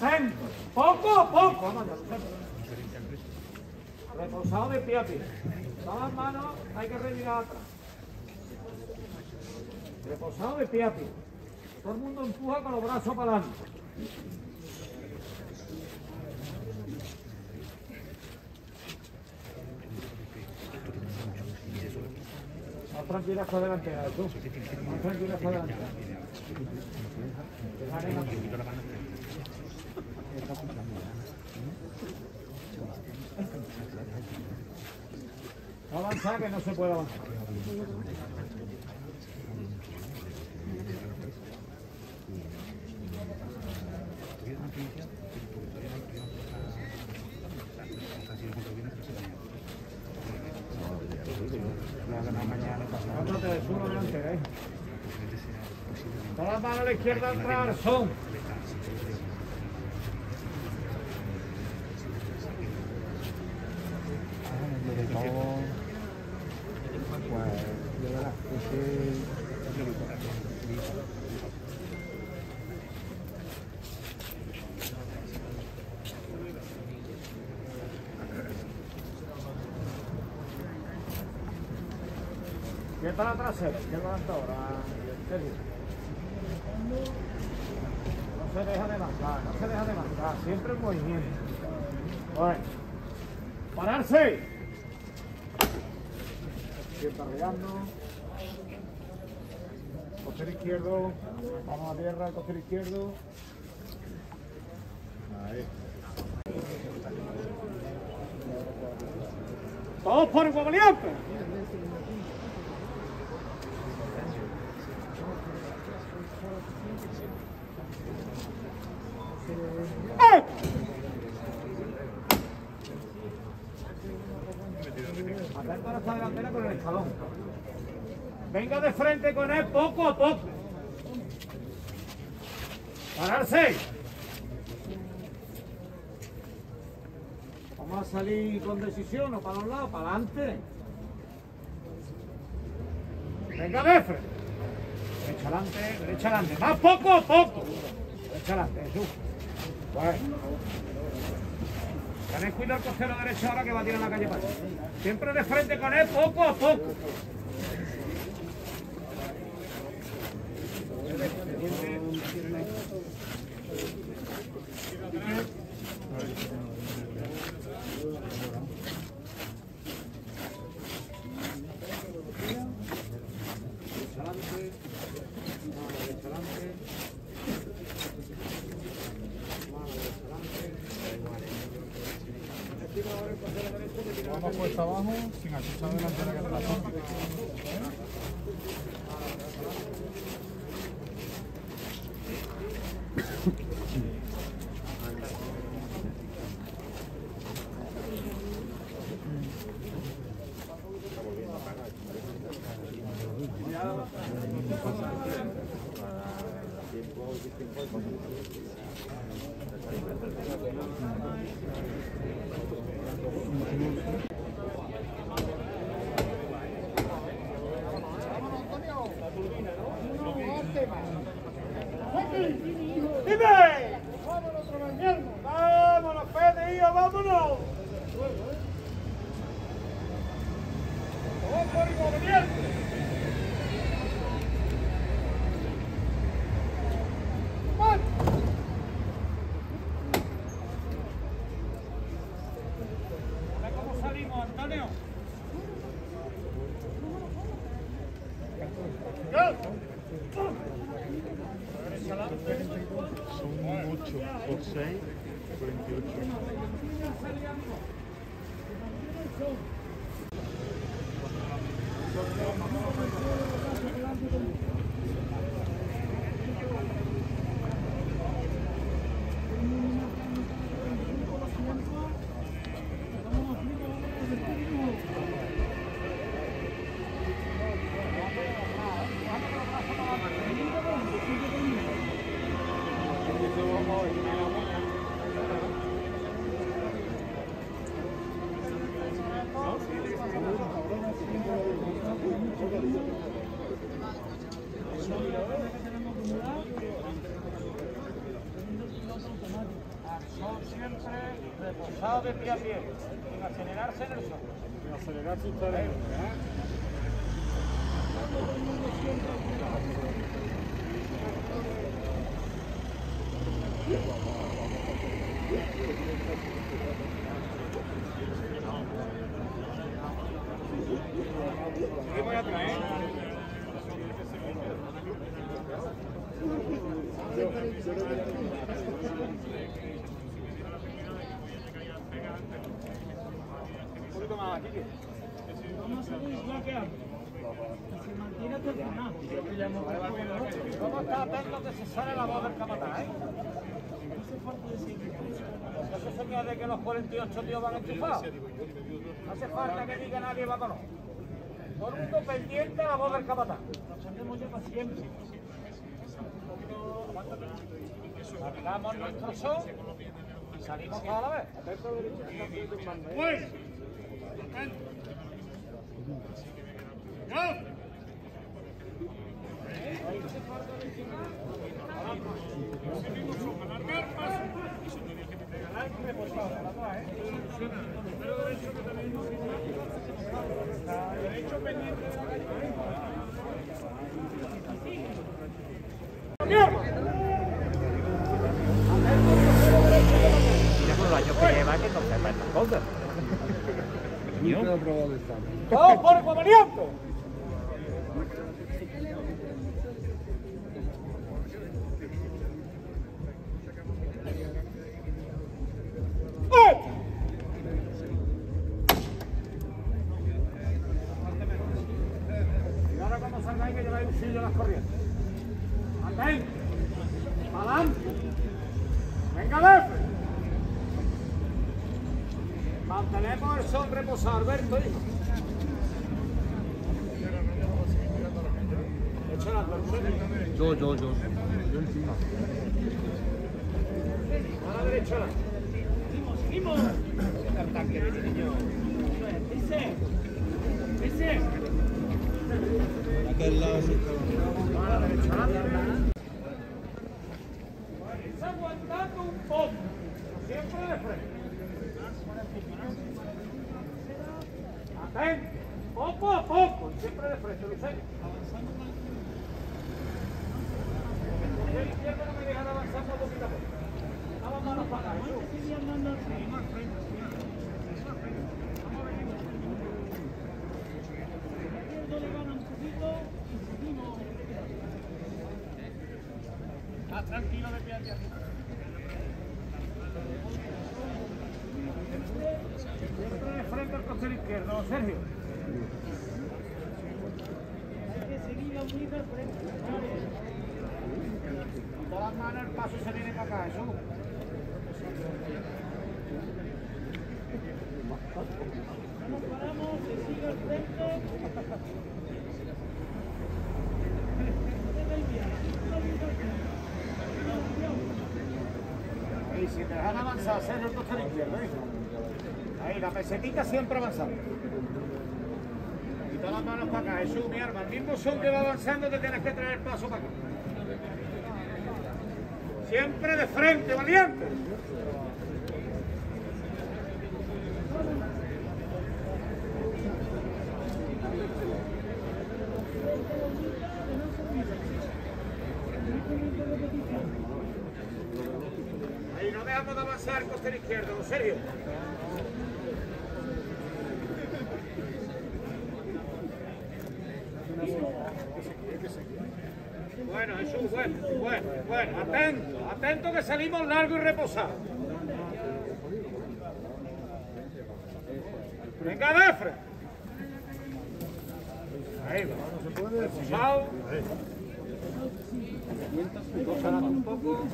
Atento. Poco a poco. Vamos allá. Reposado de pie a pie. Todas las manos hay que retirar atrás. Reposado de pie a pie. Todo el mundo empuja con los brazos para adelante. Más tranquila hacia adelante, tú. Más tranquila hacia adelante. Avanzar que no se puede avanzar. Delantera, ¿eh? Manos a la izquierda atrás son. Izquierda la trasera, izquierda la ahora. Sergio. No se deja de no se deja de siempre en movimiento. Bueno, pararse. Siempre arreando. Costero izquierdo, vamos a tierra, costero izquierdo. Ahí. Todos por igual valiente. ¡Eh! Atento a la delantera con el escalón. Venga de frente con él poco a poco. Pararse. Vamos a salir con decisión, o para los lados, para adelante. Venga de frente. Derecha adelante, derecha adelante. Más poco a poco. Derecha adelante, Jesús. Tenéis cuidado el costero derecho ahora que va a tirar la calle para. Siempre de frente con él, poco a poco. Puesta abajo, sin acusar delantera que la toque. would say for in future. Thank 48. de pie a pie, sin acelerarse en el suelo. Sin acelerarse. ¿eh? Seguimos atrás, ¿eh más, Kike. Vamos a seguir bloqueando. Se mantiene hasta el final. Vamos a estar atentos que se sale la voz del capataz, ¿eh? Eso señal de que los 48 tíos van enchufados. No hace falta que diga nadie va con no. Todo el mundo pendiente a la voz del capataz. Hacemos ya para siempre. Largamos nuestro show y salimos toda la vez. Pues. Mira con los años que lleva que no sepa estas cosas. ¡Todos por el conveniente! ¡Eh! Y ahora cuando salgáis que lleváis un sillo a las corrientes. ¡Adelante! ¡Venga, Lefe! Mantenemos el son reposado, Alberto, torre. Yo, yo, yo. A la derecha. Seguimos, seguimos. Ese. Ese. A la derecha. Está aguantando un poco. Siempre de frente. Atento. Poco a poco. Siempre de frente, Lucero. El izquierdo no me dejan avanzar por poquito a poco. Vamos manos para. Ah, tranquilo de pie hacia arriba. Siempre de frente al costero izquierdo, Sergio. Hay que seguir la unida al frente. Vale. Con las manos el paso se viene acá. No nos paramos, se sigue al frente. Ahí, si te dejan avanzar, Sergio, el costero izquierdo, hijo. Ahí, la pesetita siempre avanzando. Y las manos para acá, Jesús, mi arma. El mismo son que va avanzando, te tienes que traer el paso para acá. Siempre de frente, valiente. Ahí no dejamos de avanzar izquierdo, Sergio. Bueno, Jesús, bueno, bueno, bueno, atento, atento que salimos largo y reposado. Venga, Defre. Ahí va. Reposado. Un poco.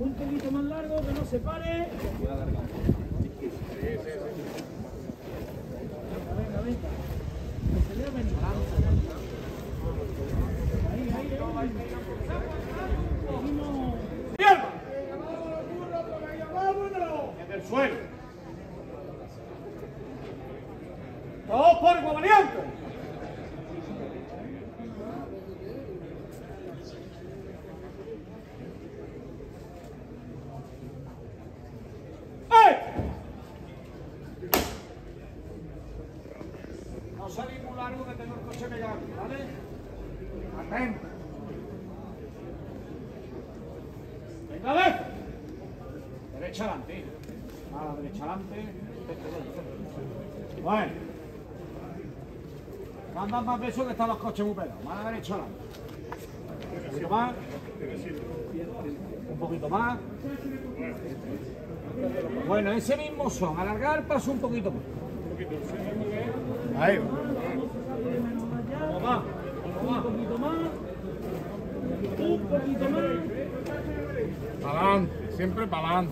Un poquito más largo, que no se pare. Venga, venga. Que se le ha venido. Ahí, ahí, ahí. Seguimos. ¡Mierda! En el suelo. Todos por igual valiente. No salir muy largo que tengo el coche pegado, ¿vale? Atento. Venga, a ver. Derecha adelante. A la derecha adelante. Bueno. Andan más besos que están los coches muy pegados. Más derecha adelante. Un poquito más. Un poquito más. Bueno, ese mismo son. Alargar paso un poquito más. Ahí. Vamos más. Un poquito más. Un poquito más. Para siempre para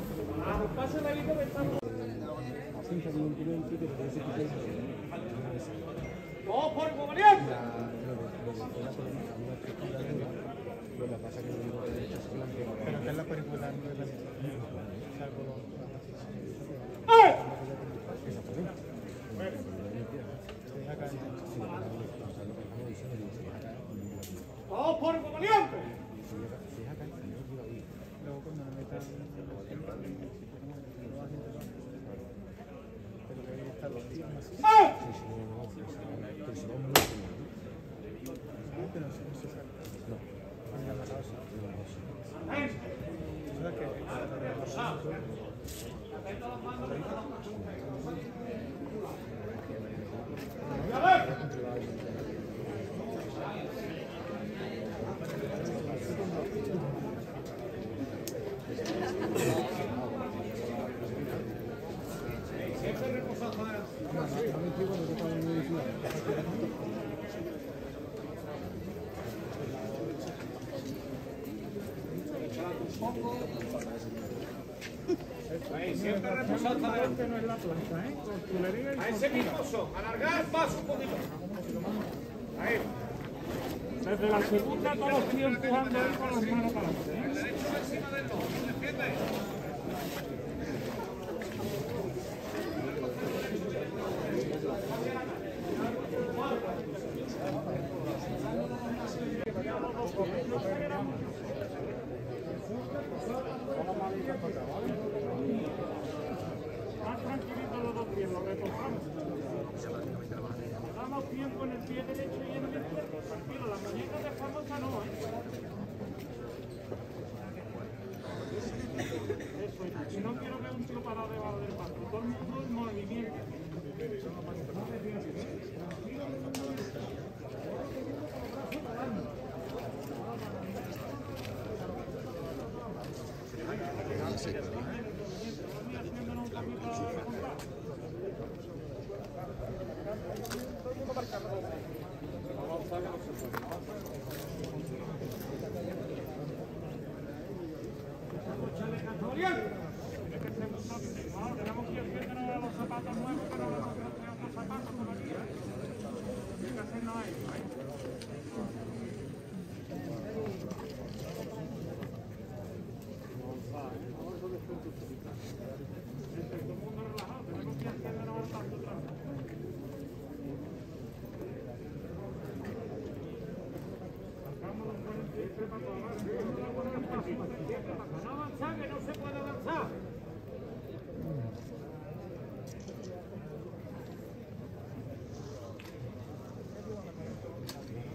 por es la no es la ¡Eh! Todos por movimiento. Luego cuando me metan pero que ahí están los tíos así. ¡Eh! Pero si no se sabe. Venga, la casa. Atento. ¿Sabes qué? A ver. Siempre reposado adelante. Ahí, siempre no es la planta, ¿eh? Y A ese mismo son. Alargar, paso un poquito. Ahí. Desde la segunda todos los tíos empujando ahí con las manos para adelante. ¿eh? Derecho encima del dos. Defiende. Más tranquilitos los dos pies, los reposamos. En el pie derecho y el izquierdo. Tranquilo, las muñecas de famosa no, ¿eh? Eso es. No quiero ver un tío parado debajo del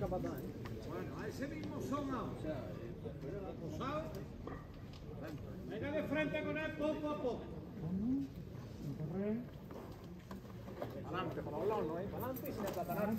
capataz. Bueno, a ese mismo son ahora. Reposado. Venga de frente con él poco a poco. Adelante, para los lados, ¿no? Para adelante y sin aplatar.